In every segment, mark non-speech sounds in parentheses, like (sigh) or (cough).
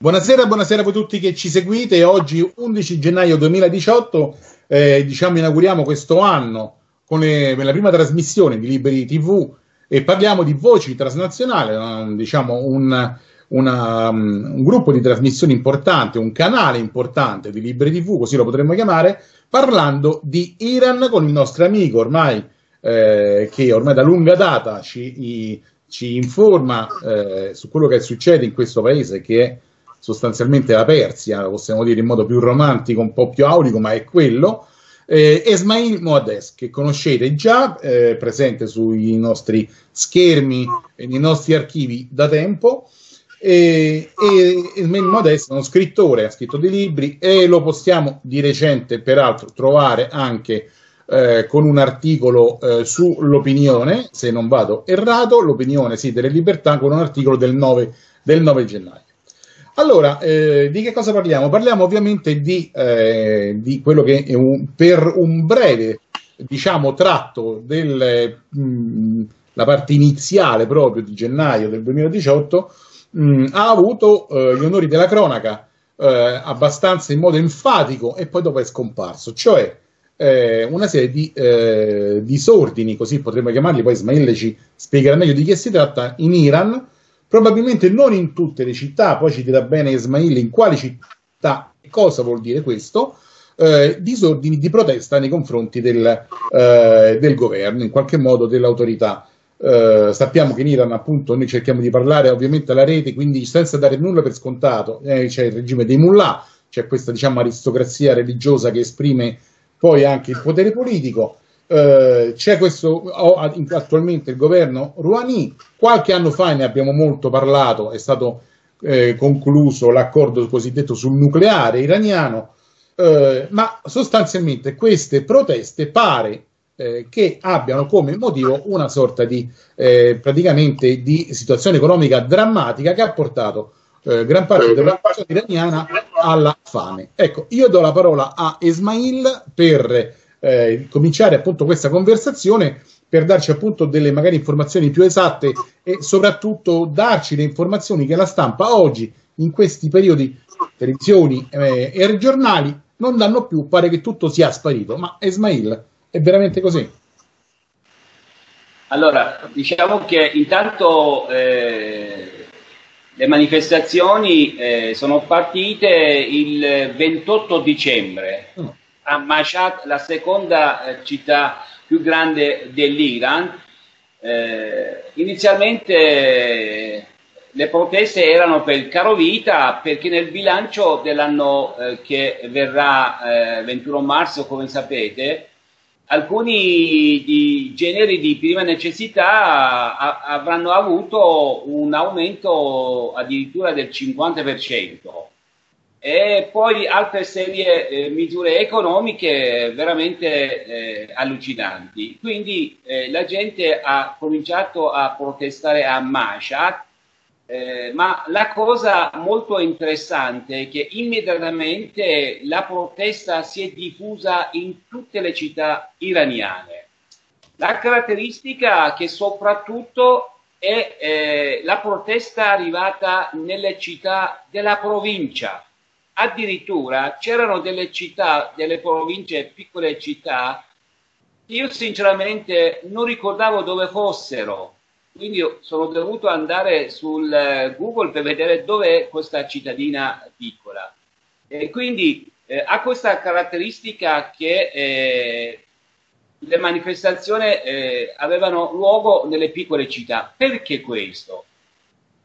Buonasera, buonasera a voi tutti che ci seguite. Oggi 11 gennaio 2018, eh, diciamo inauguriamo questo anno con le, la prima trasmissione di Liberi TV e parliamo di Voci Transnazionale, diciamo un, una, un gruppo di trasmissioni importante, un canale importante di Liberi TV, così lo potremmo chiamare, parlando di Iran con il nostro amico ormai eh, che ormai da lunga data ci, i, ci informa eh, su quello che succede in questo paese che è sostanzialmente la Persia, possiamo dire in modo più romantico, un po' più aulico, ma è quello. Eh, Esmail Moades, che conoscete già, eh, presente sui nostri schermi e nei nostri archivi da tempo. E, e Esmail Moades è uno scrittore, ha scritto dei libri e lo possiamo di recente, peraltro, trovare anche eh, con un articolo eh, sull'opinione, se non vado errato, l'opinione sì, delle libertà, con un articolo del 9, del 9 gennaio. Allora, eh, di che cosa parliamo? Parliamo ovviamente di, eh, di quello che un, per un breve, diciamo, tratto della mm, parte iniziale proprio di gennaio del 2018, mh, mm, ha avuto eh, gli onori della cronaca eh, abbastanza in modo enfatico e poi dopo è scomparso, cioè eh, una serie di eh, disordini, così potremmo chiamarli, poi Ismail ci spiegherà meglio di che si tratta, in Iran, probabilmente non in tutte le città, poi ci dirà bene Ismail in quali città e cosa vuol dire questo, eh, disordini di protesta nei confronti del, eh, del governo, in qualche modo dell'autorità. Eh, sappiamo che in Iran appunto noi cerchiamo di parlare ovviamente alla rete, quindi senza dare nulla per scontato, eh, c'è il regime dei mullah, c'è questa diciamo aristocrazia religiosa che esprime poi anche il potere politico, eh, c'è questo attualmente il governo Rouhani, qualche anno fa ne abbiamo molto parlato, è stato eh, concluso l'accordo cosiddetto sul nucleare iraniano, eh, ma sostanzialmente queste proteste pare eh, che abbiano come motivo una sorta di eh, praticamente di situazione economica drammatica che ha portato eh, gran parte della popolazione iraniana alla fame. Ecco, io do la parola a Esmail per eh, cominciare appunto questa conversazione per darci appunto delle magari informazioni più esatte e soprattutto darci le informazioni che la stampa oggi in questi periodi televisioni eh, e giornali non danno più, pare che tutto sia sparito, ma Esmail è veramente così? Allora, diciamo che intanto eh, le manifestazioni eh, sono partite il 28 dicembre. Mm a Mashhad, la seconda eh, città più grande dell'Iran. Eh, inizialmente le proteste erano per il caro vita perché nel bilancio dell'anno eh, che verrà 21 eh, marzo, come sapete, alcuni di generi di prima necessità a, avranno avuto un aumento addirittura del 50% e poi altre serie eh, misure economiche veramente eh, allucinanti. Quindi eh, la gente ha cominciato a protestare a Mashhad, eh, ma la cosa molto interessante è che immediatamente la protesta si è diffusa in tutte le città iraniane. La caratteristica che soprattutto è eh, la protesta arrivata nelle città della provincia addirittura c'erano delle città, delle province, piccole città, io sinceramente non ricordavo dove fossero, quindi sono dovuto andare sul eh, Google per vedere dove è questa cittadina piccola. E quindi eh, ha questa caratteristica che eh, le manifestazioni eh, avevano luogo nelle piccole città. Perché questo?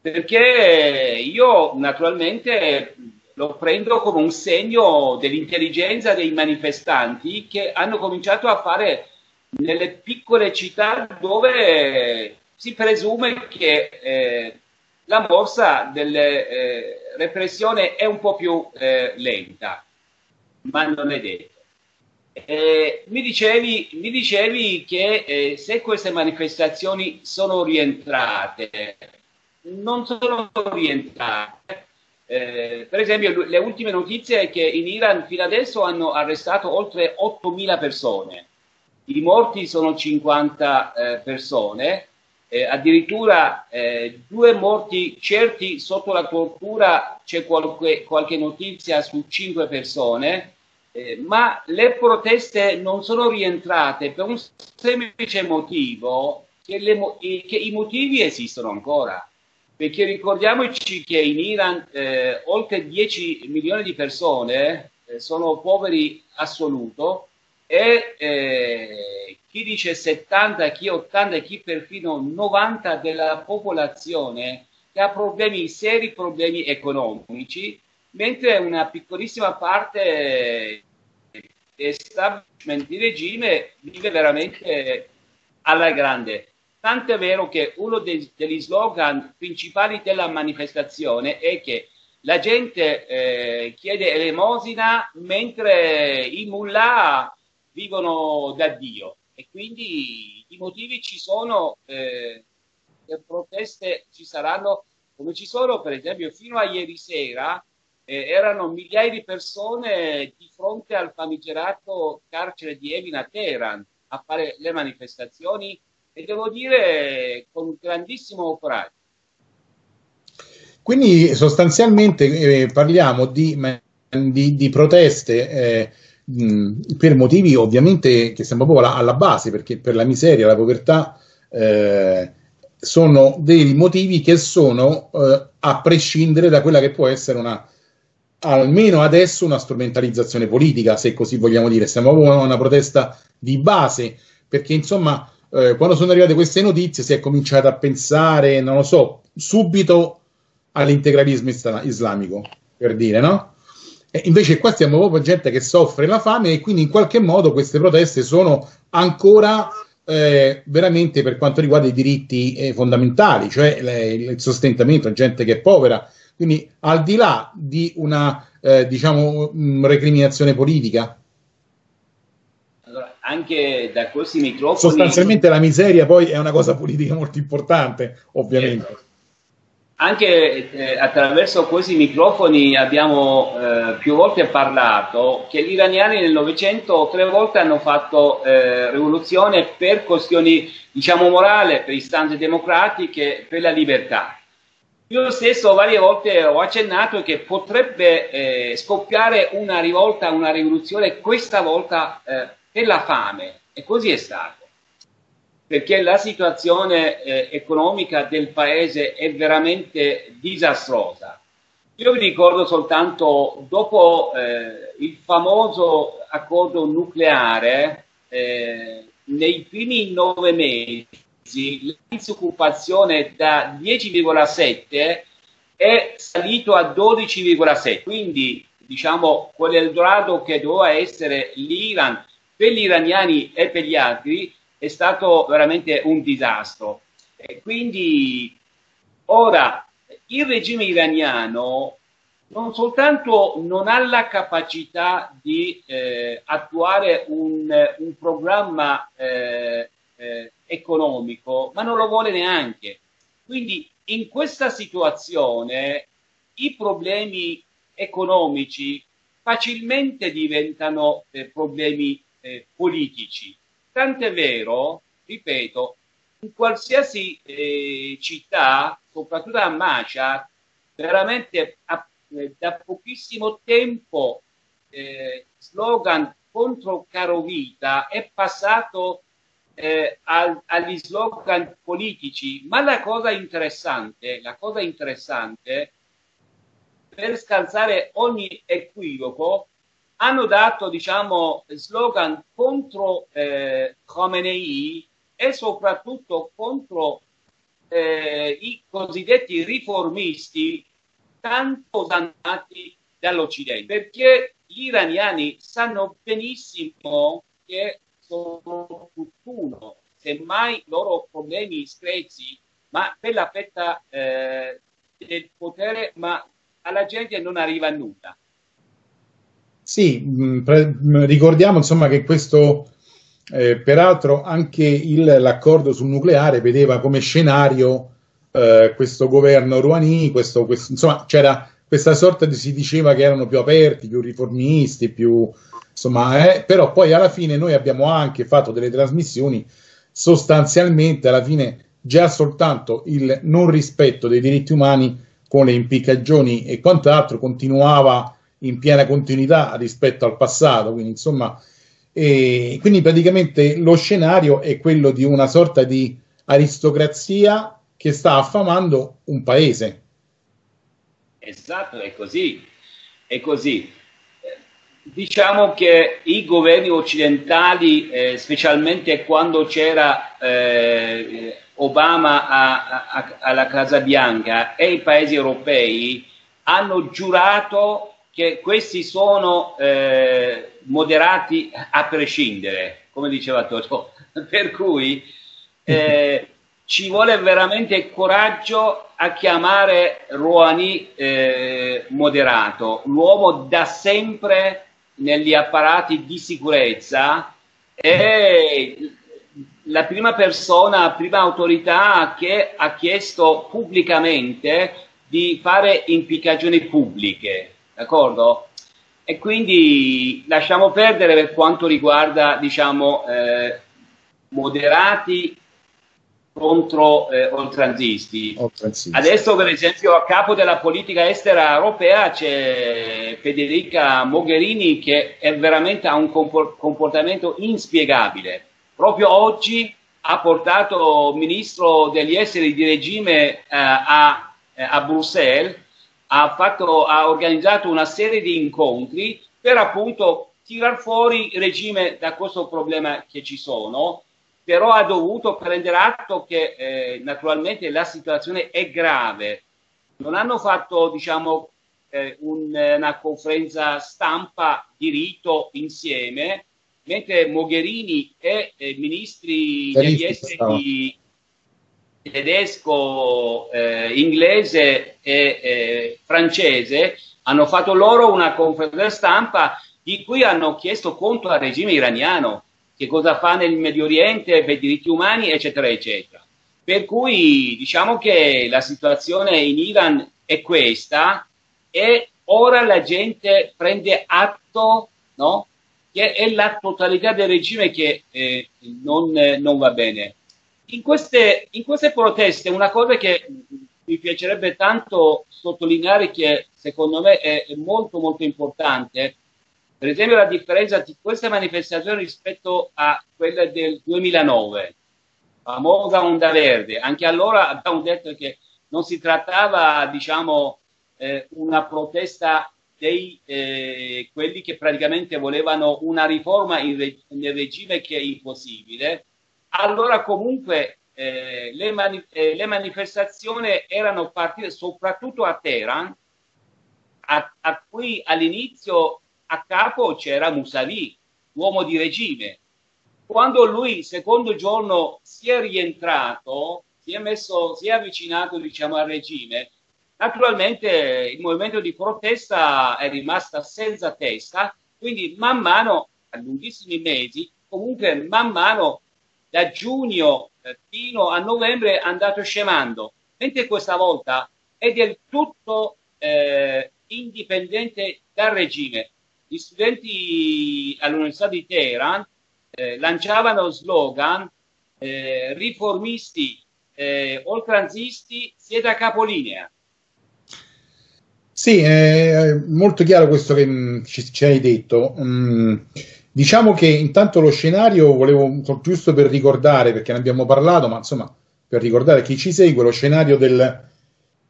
Perché io naturalmente lo prendo come un segno dell'intelligenza dei manifestanti che hanno cominciato a fare nelle piccole città dove si presume che eh, la morsa delle eh, repressione è un po' più eh, lenta, ma non è detto. Eh, mi, dicevi, mi, dicevi, che eh, se queste manifestazioni sono rientrate, non sono rientrate eh, per esempio, le ultime notizie è che in Iran fino adesso hanno arrestato oltre 8.000 persone, i morti sono 50 eh, persone, eh, addirittura eh, due morti certi sotto la tortura, c'è qualche, qualche notizia su cinque persone, eh, ma le proteste non sono rientrate per un semplice motivo, che, le, che i motivi esistono ancora. Perché ricordiamoci che in Iran eh, oltre 10 milioni di persone eh, sono poveri assoluto e eh, chi dice 70, chi 80, chi perfino 90 della popolazione che ha problemi seri, problemi economici, mentre una piccolissima parte establishment di regime vive veramente alla grande. Tanto è vero che uno dei, degli slogan principali della manifestazione è che la gente eh, chiede elemosina mentre i mullah vivono da Dio. E quindi i motivi ci sono, eh, le proteste ci saranno, come ci sono. Per esempio fino a ieri sera eh, erano migliaia di persone di fronte al famigerato carcere di Evin a Teheran a fare le manifestazioni e devo dire con grandissimo coraggio. Quindi sostanzialmente eh, parliamo di, di, di proteste eh, mh, per motivi ovviamente che siamo proprio alla, alla, base, perché per la miseria, la povertà eh, sono dei motivi che sono eh, a prescindere da quella che può essere una, almeno adesso, una strumentalizzazione politica, se così vogliamo dire. Siamo proprio una protesta di base, perché insomma, eh, quando sono arrivate queste notizie si è cominciato a pensare, non lo so, subito all'integralismo islamico, per dire, no? E invece qua stiamo proprio gente che soffre la fame e quindi in qualche modo queste proteste sono ancora eh, veramente per quanto riguarda i diritti eh, fondamentali, cioè le, il sostentamento, gente che è povera. Quindi al di là di una, eh, diciamo, recriminazione politica. Anche da questi microfoni... Sostanzialmente la miseria poi è una cosa politica molto importante, ovviamente. Certo anche eh, attraverso questi microfoni abbiamo eh, più volte parlato che gli iraniani nel Novecento tre volte hanno fatto eh, rivoluzione per questioni, diciamo, morali, per istanze democratiche, per la libertà. Io stesso varie volte ho accennato che potrebbe eh, scoppiare una rivolta, una rivoluzione, questa volta eh, per la fame, e così è stato. Perché la situazione eh, economica del paese è veramente disastrosa. Io vi ricordo soltanto dopo eh, il famoso accordo nucleare, eh, nei primi nove mesi la disoccupazione da 10,7 è salito a 12,7, quindi diciamo quell'Eldorado che doveva essere l'Iran per gli iraniani e per gli altri è stato veramente un disastro. E quindi ora il regime iraniano non soltanto non ha la capacità di eh, attuare un, un programma eh, eh, economico, ma non lo vuole neanche. Quindi in questa situazione i problemi economici facilmente diventano eh, problemi eh, politici. Tant'è vero, ripeto, in qualsiasi eh, città, soprattutto a Mashhad, veramente a, eh, da pochissimo tempo eh, slogan contro caro vita è passato eh, al, agli slogan politici, ma la cosa interessante, la cosa interessante per scalzare ogni equivoco hanno dato diciamo, slogan contro eh, Khomeini e soprattutto contro eh, i cosiddetti riformisti tanto osannati dall'Occidente, perché gli iraniani sanno benissimo che sono tutt'uno, semmai i loro problemi screzi, ma per la fetta eh, del potere, ma alla gente non arriva nulla. Sì, mh, pre- ricordiamo insomma che questo, eh, peraltro anche il, l'accordo sul nucleare vedeva come scenario eh, questo governo Rouhani, questo, questo, insomma c'era questa sorta di si diceva che erano più aperti, più riformisti, più insomma, eh, però poi alla fine noi abbiamo anche fatto delle trasmissioni sostanzialmente alla fine già soltanto il non rispetto dei diritti umani con le impiccagioni e quant'altro continuava in piena continuità rispetto al passato, quindi insomma, eh, quindi praticamente lo scenario è quello di una sorta di aristocrazia che sta affamando un paese. Esatto, è così, è così. Diciamo che i governi occidentali, eh, specialmente quando c'era eh, Obama a, a, alla Casa Bianca e i paesi europei, hanno giurato che questi sono eh, moderati a prescindere, come diceva Toto. (laughs) Per cui eh, (laughs) ci vuole veramente coraggio a chiamare Rouhani eh, moderato. L'uomo da sempre negli apparati di sicurezza è la prima persona, la prima autorità che ha chiesto pubblicamente di fare impiccagioni pubbliche, d'accordo? E quindi lasciamo perdere per quanto riguarda, diciamo, eh, moderati contro eh, oltranzisti. oltranzisti. Adesso, per esempio, a capo della politica estera europea c'è Federica Mogherini che è veramente ha un comportamento inspiegabile. Proprio oggi ha portato il ministro degli esteri di regime eh, a, eh, a, Bruxelles, ha, fatto, ha organizzato una serie di incontri per appunto tirar fuori il regime da questo problema che ci sono però ha dovuto prendere atto che eh, naturalmente la situazione è grave. Non hanno fatto, diciamo, eh, un, una conferenza stampa di rito insieme, mentre Mogherini e eh, ministri degli esteri tedesco, eh, inglese e eh, francese hanno fatto loro una conferenza stampa di cui hanno chiesto conto al regime iraniano che cosa fa nel Medio Oriente per i diritti umani, eccetera, eccetera. Per cui diciamo che la situazione in Iran è questa e ora la gente prende atto no, che è la totalità del regime che eh, non, non, va bene. In queste, in queste proteste una cosa che mi piacerebbe tanto sottolineare che secondo me è, è molto molto importante per esempio la differenza di queste manifestazioni rispetto a quelle del 2009, famosa onda verde, anche allora abbiamo detto che non si trattava, diciamo, eh, una protesta dei eh, quelli che praticamente volevano una riforma re- nel regime che è impossibile. Allora comunque eh, le, mani- eh, le, manifestazioni erano partite soprattutto a Teheran, a, a cui all'inizio a capo c'era Musavi, uomo di regime. Quando lui, il secondo giorno, si è rientrato, si è, messo, si è avvicinato diciamo, al regime, naturalmente il movimento di protesta è rimasto senza testa, quindi man mano, a lunghissimi mesi, comunque man mano da giugno eh, fino a novembre è andato scemando, mentre questa volta è del tutto eh, indipendente dal regime gli studenti all'Università di Teheran eh, lanciavano slogan eh, riformisti, eh, oltranzisti, siete a capolinea. Sì, è molto chiaro questo che ci, ci hai detto. Mm, diciamo che intanto lo scenario, volevo giusto per ricordare, perché ne abbiamo parlato, ma insomma, per ricordare chi ci segue, lo scenario del,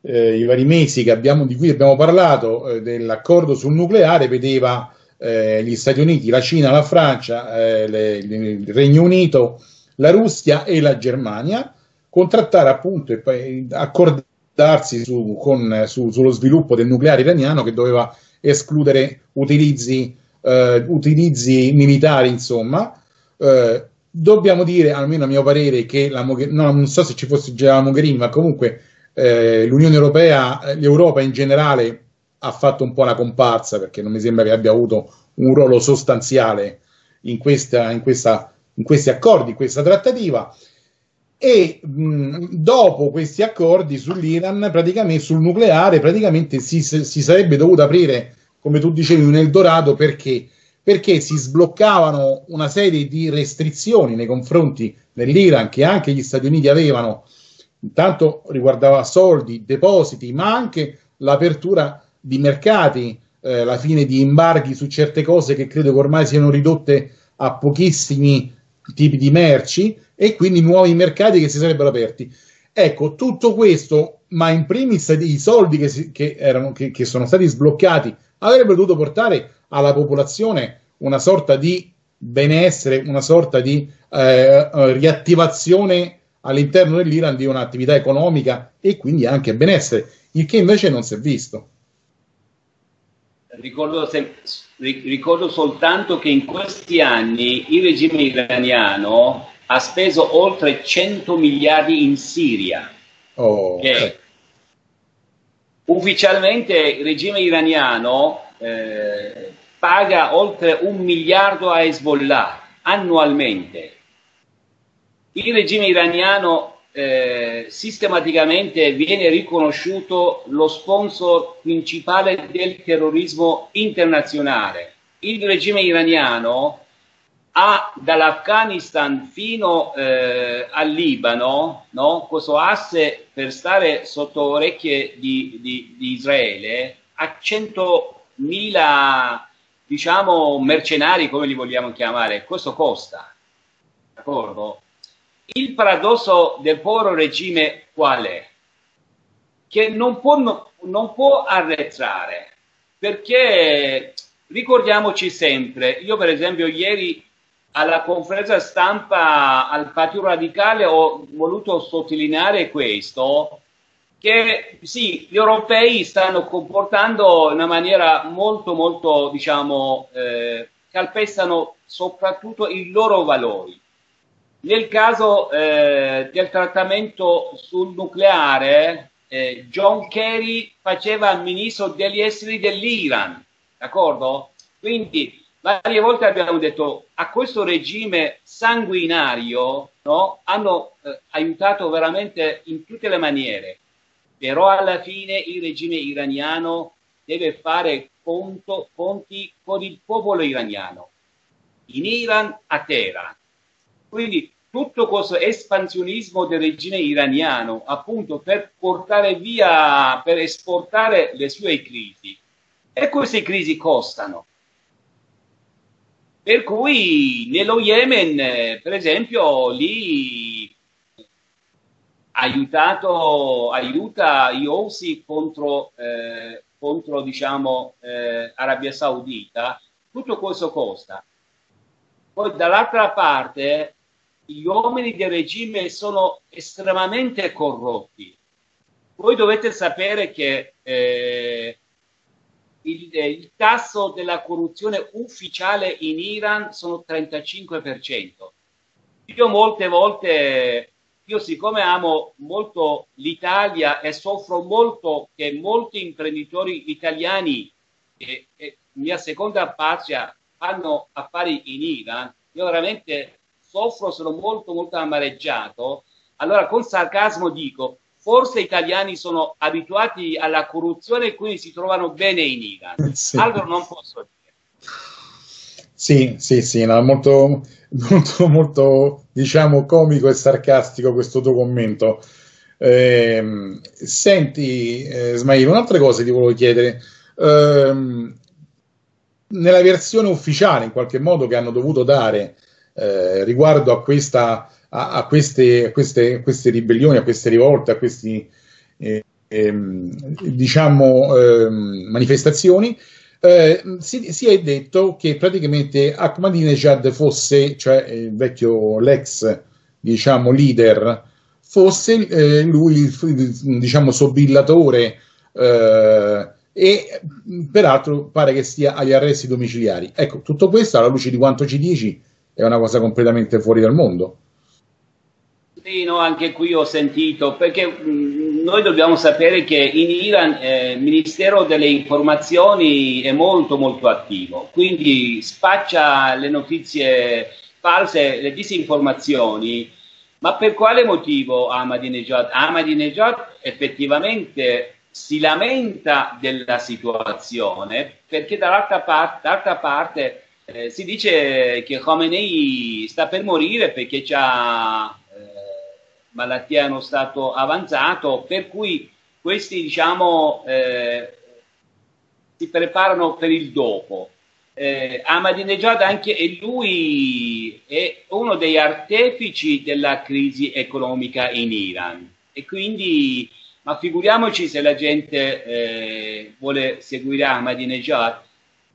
eh, vari mesi abbiamo, di cui abbiamo parlato eh, dell'accordo sul nucleare vedeva eh, gli Stati Uniti, la Cina, la Francia, eh, le, il Regno Unito, la Russia e la Germania contrattare appunto e poi accordarsi su, con, su, sullo sviluppo del nucleare iraniano che doveva escludere utilizzi, eh, utilizzi militari, insomma. Eh, dobbiamo dire, almeno a mio parere, che la Mogherini, no, non so se ci fosse già la Mogherini, ma comunque eh, l'Unione Europea, l'Europa in generale ha fatto un po' una comparsa perché non mi sembra che abbia avuto un ruolo sostanziale in, questa, in, questa, in questi accordi, in questa trattativa. E mh, dopo questi accordi sull'Iran, praticamente sul nucleare, praticamente si, si sarebbe dovuto aprire, come tu dicevi, un Eldorado perché? Perché si sbloccavano una serie di restrizioni nei confronti dell'Iran che anche gli Stati Uniti avevano Intanto riguardava soldi, depositi, ma anche l'apertura di mercati, eh, la fine di embarghi su certe cose che credo che ormai siano ridotte a pochissimi tipi di merci e quindi nuovi mercati che si sarebbero aperti. Ecco, tutto questo, ma in primis i soldi che, si, che, erano, che, che sono stati sbloccati avrebbero dovuto portare alla popolazione una sorta di benessere, una sorta di eh, riattivazione all'interno dell'Iran di un'attività economica e quindi anche benessere, il che invece non si è visto. Ricordo, se, ricordo soltanto che in questi anni il regime iraniano ha speso oltre 100 miliardi in Siria. Oh, okay. Ufficialmente il regime iraniano eh, paga oltre un miliardo a Hezbollah annualmente. Il regime iraniano eh, sistematicamente viene riconosciuto lo sponsor principale del terrorismo internazionale. Il regime iraniano ha dall'Afghanistan fino eh, al Libano no, questo asse per stare sotto orecchie di, di, di Israele a 100.000 diciamo mercenari come li vogliamo chiamare. Questo costa d'accordo? Il paradosso del povero regime qual è? Che non può, non può arretrare, perché ricordiamoci sempre, io per esempio ieri alla conferenza stampa al Partito Radicale ho voluto sottolineare questo, che sì, gli europei stanno comportando in una maniera molto, molto, diciamo, eh, calpestano soprattutto i loro valori. Nel caso eh, del trattamento sul nucleare, eh, John Kerry faceva ministro degli esteri dell'Iran, d'accordo? Quindi varie volte abbiamo detto a questo regime sanguinario no, hanno eh, aiutato veramente in tutte le maniere, però alla fine il regime iraniano deve fare conto, conti con il popolo iraniano, in Iran a Teheran. Quindi tutto questo espansionismo del regime iraniano appunto per portare via, per esportare le sue crisi. E queste crisi costano. Per cui nello Yemen, per esempio, lì aiutato, aiuta Houthi contro, eh, contro diciamo, eh, Arabia Saudita, tutto questo costa. Poi dall'altra parte gli uomini del regime sono estremamente corrotti. Voi dovete sapere che eh, il, eh, il, tasso della corruzione ufficiale in Iran sono 35%. Io molte volte, io siccome amo molto l'Italia e soffro molto che molti imprenditori italiani, e, e mia seconda patria, fanno affari in Iran, io veramente soffro, sono molto molto amareggiato, allora con sarcasmo dico, forse gli italiani sono abituati alla corruzione e quindi si trovano bene in Iran. (laughs) Sì. Altro non posso dire. Sì, sì, sì, no, molto, molto, molto, diciamo, comico e sarcastico questo tuo commento. Eh, senti, eh, Smail, un'altra cosa ti volevo chiedere. Eh, nella versione ufficiale, in qualche modo, che hanno dovuto dare eh, riguardo a, questa, a, a, queste, a, queste, queste, ribellioni, a queste rivolte, a queste eh, ehm, diciamo, ehm, manifestazioni, eh, si, si, è detto che praticamente Ahmadinejad fosse, cioè il vecchio, l'ex diciamo, leader, fosse eh, lui il diciamo, sobillatore eh, e peraltro pare che sia agli arresti domiciliari. Ecco, tutto questo alla luce di quanto ci dici è una cosa completamente fuori dal mondo. Sì, no, anche qui ho sentito, perché mh, mm, noi dobbiamo sapere che in Iran eh, il Ministero delle Informazioni è molto molto attivo, quindi spaccia le notizie false, le disinformazioni, ma per quale motivo Ahmadinejad? Ahmadinejad effettivamente si lamenta della situazione perché dall'altra parte, dall'altra parte eh, si dice che Khomeini sta per morire perché eh, malattia in uno stato avanzato, per cui questi diciamo, eh, si preparano per il dopo. Eh, Ahmadinejad anche e lui è uno degli artefici della crisi economica in Iran e quindi ma figuriamoci se la gente eh, vuole seguire Ahmadinejad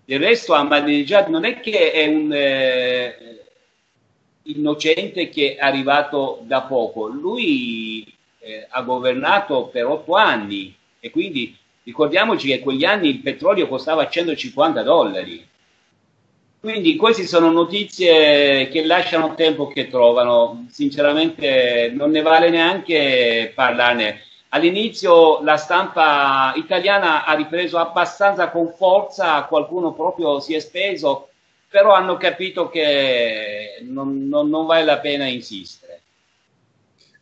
del resto Ahmadinejad non è che è un eh, innocente che è arrivato da poco. Lui eh, ha governato per otto anni e quindi ricordiamoci che in quegli anni il petrolio costava 150 dollari. Quindi queste sono notizie che lasciano tempo che trovano, sinceramente non ne vale neanche parlarne. All'inizio la stampa italiana ha ripreso abbastanza con forza, qualcuno proprio si è speso, però hanno capito che non, non, non vale la pena insistere.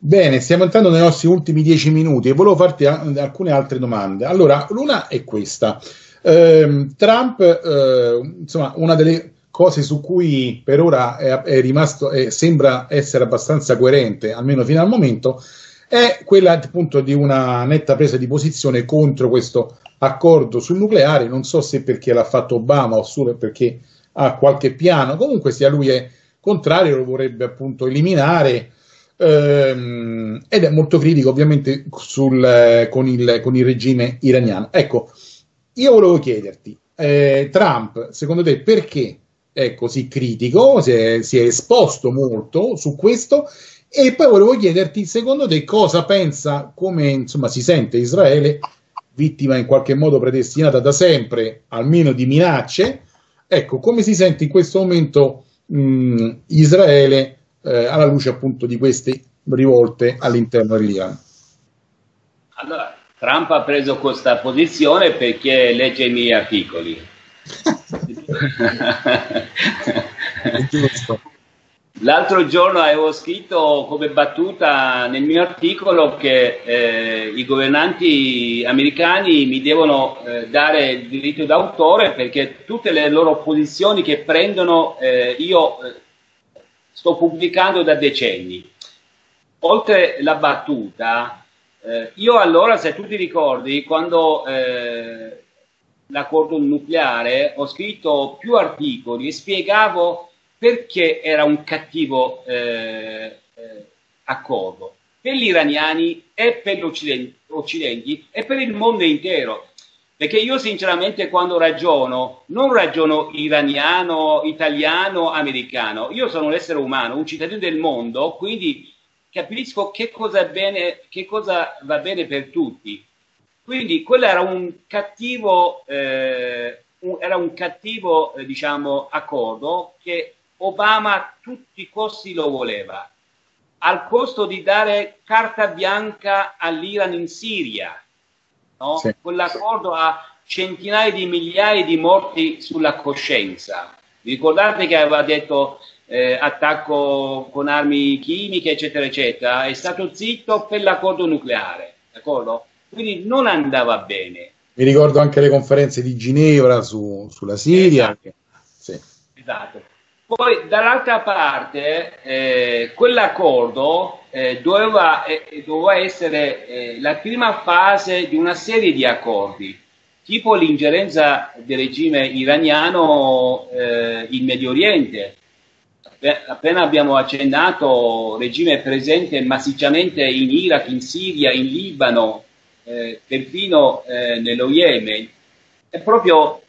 Bene, stiamo entrando nei nostri ultimi dieci minuti e volevo farti alcune altre domande. Allora, l'una è questa. Eh, Trump, eh, insomma, una delle cose su cui per ora è, è rimasto e sembra essere abbastanza coerente, almeno fino al momento, è quella appunto di una netta presa di posizione contro questo accordo sul nucleare. Non so se perché l'ha fatto Obama o solo perché ha qualche piano, comunque sia lui è contrario, lo vorrebbe appunto eliminare. Ehm, ed è molto critico ovviamente sul, eh, con, il, con il regime iraniano. Ecco, io volevo chiederti, eh, Trump, secondo te perché è così critico? Si è, si è, esposto molto su questo e poi volevo chiederti, secondo te, cosa pensa, come insomma si sente Israele, vittima in qualche modo predestinata da sempre, almeno di minacce? Ecco, come si sente in questo momento mh, Israele eh, alla luce appunto di queste rivolte all'interno dell'Iran? Allora, Trump ha preso questa posizione perché legge i miei articoli. (laughs) (laughs) L'altro giorno avevo scritto come battuta nel mio articolo che eh, i governanti americani mi devono eh, dare il diritto d'autore perché tutte le loro posizioni che prendono eh, io eh, sto pubblicando da decenni. Oltre la battuta, eh, io allora, se tu ti ricordi, quando eh, l'accordo nucleare ho scritto più articoli e spiegavo perché era un cattivo eh, eh, accordo per gli iraniani e per occidenti e per il mondo intero. Perché io sinceramente quando ragiono, non ragiono iraniano, italiano, americano, io sono un essere umano, un cittadino del mondo, quindi capisco che cosa, bene, che cosa va bene per tutti. Quindi quello era un cattivo, eh, un, era un cattivo eh, diciamo, accordo che Obama a tutti i costi lo voleva, al costo di dare carta bianca all'Iran in Siria. No? Sì. Quell'accordo ha centinaia di migliaia di morti sulla coscienza. Vi ricordate che aveva detto eh, attacco con armi chimiche, eccetera, eccetera, è stato zitto per l'accordo nucleare, d'accordo? Quindi non andava bene. Mi ricordo anche le conferenze di Ginevra su, sulla Siria. Esatto. Sì. esatto. Poi dall'altra parte eh, quell'accordo eh, doveva, eh, doveva, essere eh, la prima fase di una serie di accordi, tipo l'ingerenza del regime iraniano eh, in Medio Oriente, appena abbiamo accennato, regime presente massicciamente in Iraq, in Siria, in Libano, eh, perfino nello Yemen. E proprio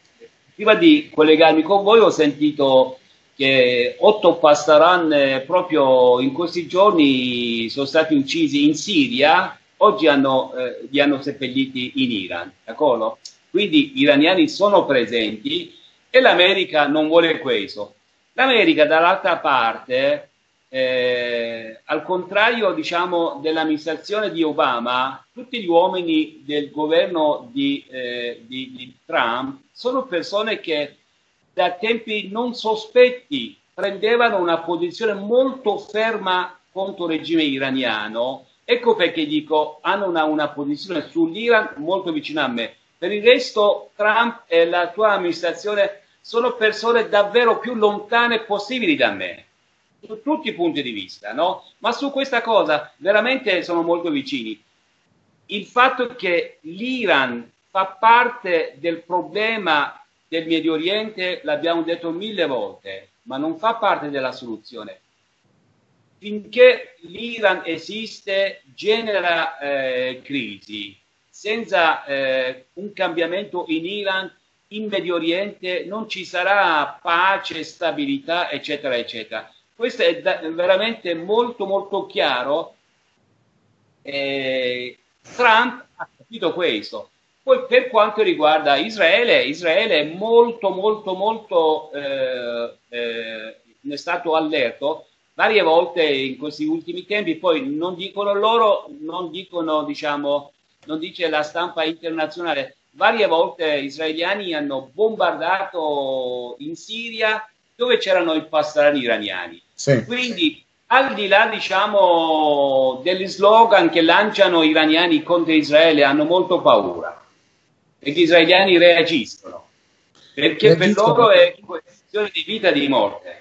prima di collegarmi con voi ho sentito che otto pastaran eh, proprio in questi giorni sono stati uccisi in Siria, oggi hanno, eh, li hanno seppelliti in Iran, d'accordo? Quindi gli iraniani sono presenti e l'America non vuole questo. L'America dall'altra parte, eh, al contrario diciamo, dell'amministrazione di Obama, tutti gli uomini del governo di, eh, di, di Trump sono persone che da tempi non sospetti prendevano una posizione molto ferma contro il regime iraniano. Ecco perché dico, hanno una, una posizione sull'Iran molto vicina a me. Per il resto, Trump e la tua amministrazione sono persone davvero più lontane possibili da me. su tutti i punti di vista, no? Ma su questa cosa veramente sono molto vicini. Il fatto che l'Iran fa parte del problema del Medio Oriente, l'abbiamo detto mille volte, ma non fa parte della soluzione. Finché l'Iran esiste, genera eh, crisi. Senza eh, un cambiamento in Iran, in Medio Oriente, non ci sarà pace, stabilità, eccetera, eccetera. Questo è da, veramente molto, molto chiaro. Eh, Trump ha capito questo. Poi per quanto riguarda Israele, Israele è molto, molto, molto eh, eh, è stato allerto varie volte in questi ultimi tempi, poi non dicono loro, non dicono, diciamo, non dice la stampa internazionale, varie volte israeliani hanno bombardato in Siria dove c'erano i pastrani iraniani. Sì. Quindi al di là diciamo, degli slogan che lanciano iraniani contro Israele, hanno molto paura e gli israeliani reagiscono perché reagiscono. per loro è questione di vita e di morte.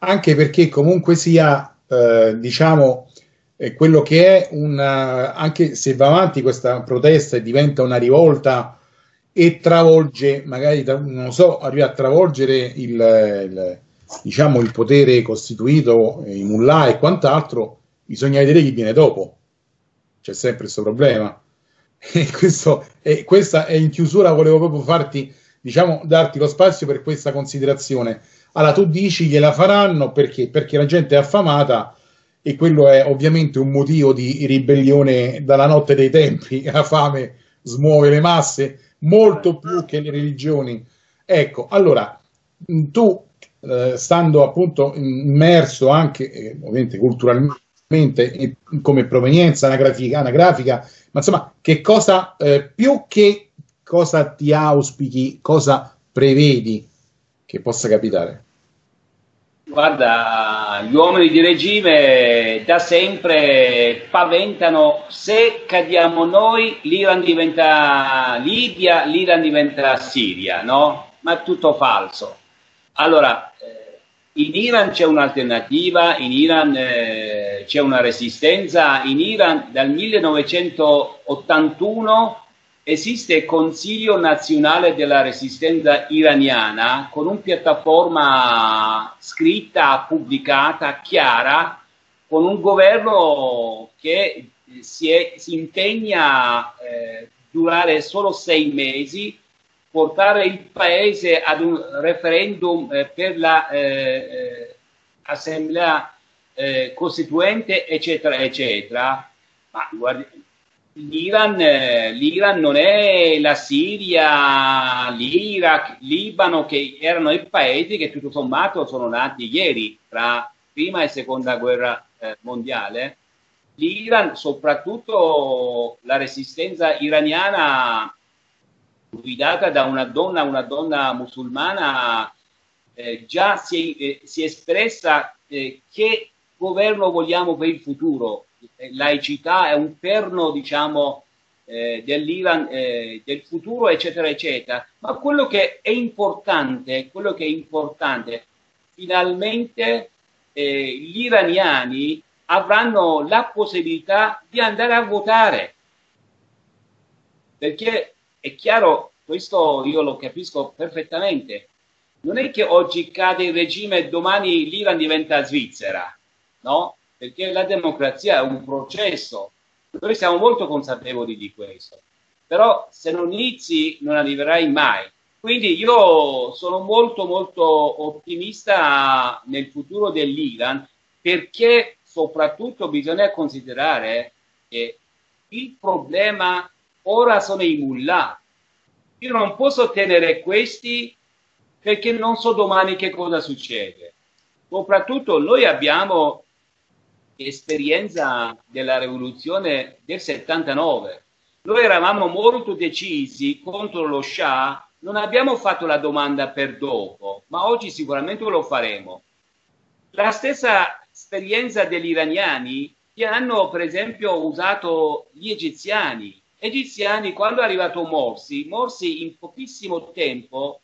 Anche perché comunque sia, eh, diciamo, eh, quello che è una, anche se va avanti questa protesta e diventa una rivolta e travolge, magari non so, arriva a travolgere il, il diciamo, il potere costituito, i mullah e quant'altro, bisogna vedere chi viene dopo. C'è sempre questo problema. (laughs) E questo, e questa è in chiusura, volevo proprio farti, diciamo, darti lo spazio per questa considerazione. Allora, tu dici gliela faranno perché? Perché la gente è affamata e quello è ovviamente un motivo di ribellione dalla notte dei tempi. (laughs) La fame smuove le masse molto più che le religioni. Ecco, allora, tu eh, stando appunto immerso anche, eh, ovviamente culturalmente, come provenienza anagrafica, anagrafica, ma insomma, che cosa eh, più che cosa ti auspichi, cosa prevedi che possa capitare? Guarda, gli uomini di regime da sempre paventano se cadiamo noi l'Iran diventa Libia, l'Iran diventa Siria, no? Ma è tutto falso. Allora, eh, in Iran c'è un'alternativa, in Iran eh, c'è una resistenza, in Iran dal 1981 esiste il Consiglio Nazionale della Resistenza Iraniana con una piattaforma scritta, pubblicata, chiara, con un governo che si, è, si impegna a eh, durare solo sei mesi portare il paese ad un referendum eh, per l'assemblea eh, eh, costituente, eccetera, eccetera. Ma guardi, l'Iran, eh, l'Iran non è la Siria, l'Iraq, l'Ibano, che erano i paesi che tutto sommato sono nati ieri, tra prima e seconda guerra eh, mondiale. L'Iran, soprattutto la resistenza iraniana, guidata da una donna, una donna musulmana, eh, già si è, eh, si è espressa eh, che governo vogliamo per il futuro. Eh, laicità è un perno, diciamo, eh, dell'Iran, eh, del futuro, eccetera, eccetera. Ma quello che è importante, quello che è importante, finalmente gli iraniani avranno la possibilità di andare a votare. Perché è chiaro, questo io lo capisco perfettamente. Non è che oggi cade il regime e domani l'Iran diventa Svizzera, no? Perché la democrazia è un processo. Noi siamo molto consapevoli di questo. Però se non inizi non arriverai mai. Quindi io sono molto molto ottimista nel futuro dell'Iran perché soprattutto bisogna considerare che il problema ora sono i mullah. Io non posso tenere questi perché non so domani che cosa succede. Soprattutto noi abbiamo esperienza della rivoluzione del 79. Noi eravamo molto decisi contro lo Shah, non abbiamo fatto la domanda per dopo, ma oggi sicuramente lo faremo. La stessa esperienza degli iraniani che hanno per esempio usato gli egiziani egiziani, quando è arrivato Morsi, Morsi in pochissimo tempo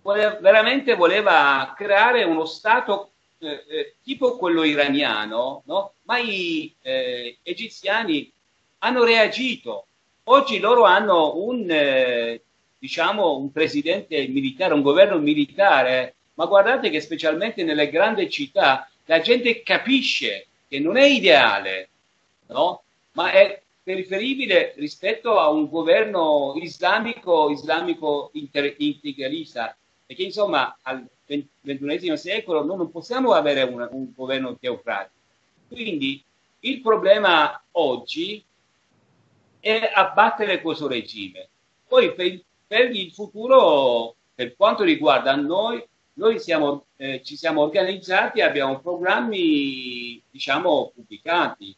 voleva, veramente voleva creare uno Stato eh, eh, tipo quello iraniano, no? ma i eh, egiziani hanno reagito. Oggi loro hanno un, eh, diciamo, un presidente militare, un governo militare, ma guardate che specialmente nelle grandi città la gente capisce che non è ideale, no? ma è preferibile rispetto a un governo islamico, islamico integralista, perché insomma al XXI secolo noi non possiamo avere una, un governo teocratico. Quindi il problema oggi è abbattere questo regime. Poi per, per il futuro, per quanto riguarda noi, noi siamo, eh, ci siamo organizzati abbiamo programmi, diciamo, pubblicati.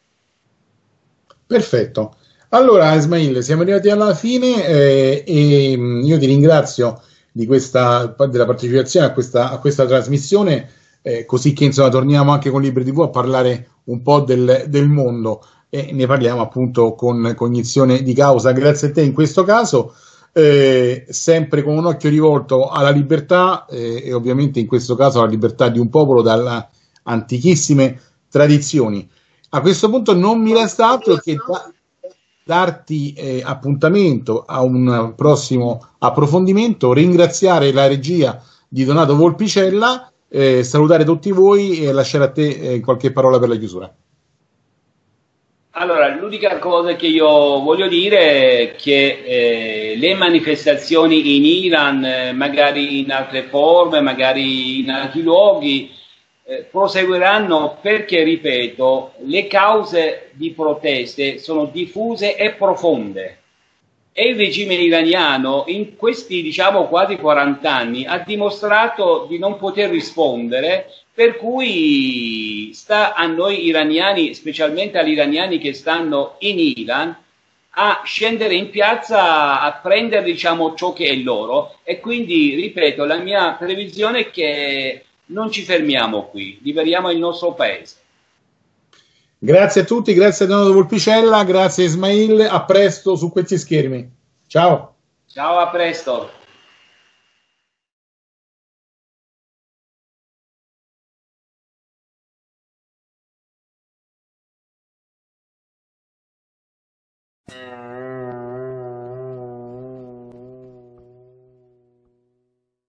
Perfetto. Allora, Ismail, siamo arrivati alla fine eh, e mm, io ti ringrazio questa, della partecipazione a questa, a questa trasmissione, eh, così che insomma torniamo anche con Libri TV a parlare un po' del, del mondo e ne parliamo appunto con cognizione di causa. Grazie a te in questo caso, eh, sempre con un occhio rivolto alla libertà eh, e ovviamente in questo caso alla libertà di un popolo dalle antichissime tradizioni. A questo punto non mi resta altro che da, darti eh, appuntamento a un prossimo approfondimento, ringraziare la regia di Donato Volpicella, eh, salutare tutti voi e lasciare a te eh, qualche parola per la chiusura. Allora, l'unica cosa che io voglio dire è che eh, le manifestazioni in Iran, eh, magari in altre forme, magari in altri luoghi, eh, proseguiranno perché, ripeto, le cause di proteste sono diffuse e profonde. E il regime iraniano in questi, diciamo, quasi 40 anni ha dimostrato di non poter rispondere, per cui sta a noi iraniani, specialmente agli iraniani che stanno in Iran, a scendere in piazza a prendere diciamo, ciò che è loro e quindi ripeto la mia previsione è che non ci fermiamo qui, liberiamo il nostro paese. Grazie a tutti, grazie a Donato Volpicella, grazie Ismail, a presto su questi schermi. Ciao. Ciao, a presto.